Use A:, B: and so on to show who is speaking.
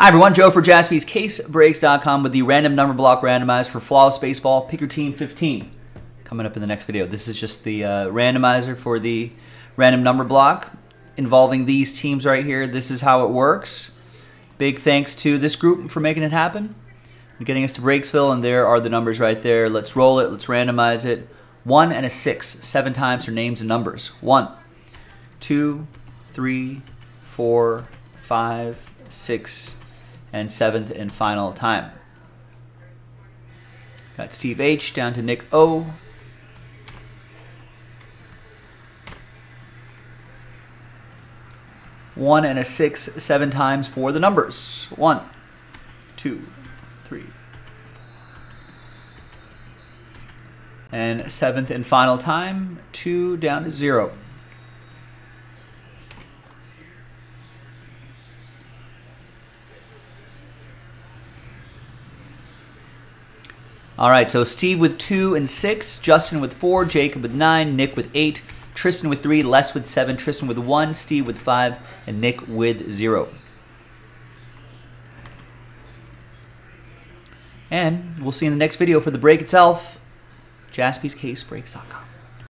A: Hi everyone, Joe for jaspyscasebreaks.com with the random number block randomized for Flawless Baseball, Pick Your Team 15. Coming up in the next video. This is just the uh, randomizer for the random number block involving these teams right here. This is how it works. Big thanks to this group for making it happen and getting us to Breaksville, and there are the numbers right there. Let's roll it, let's randomize it. One and a six, seven times for names and numbers. One, two, three, four, five, six, and seventh and final time. Got Steve H down to Nick O. One and a six, seven times for the numbers. One, two, three. And seventh and final time, two down to zero. All right, so Steve with two and six, Justin with four, Jacob with nine, Nick with eight, Tristan with three, Les with seven, Tristan with one, Steve with five, and Nick with zero. And we'll see you in the next video for the break itself. JaspysCaseBreaks.com.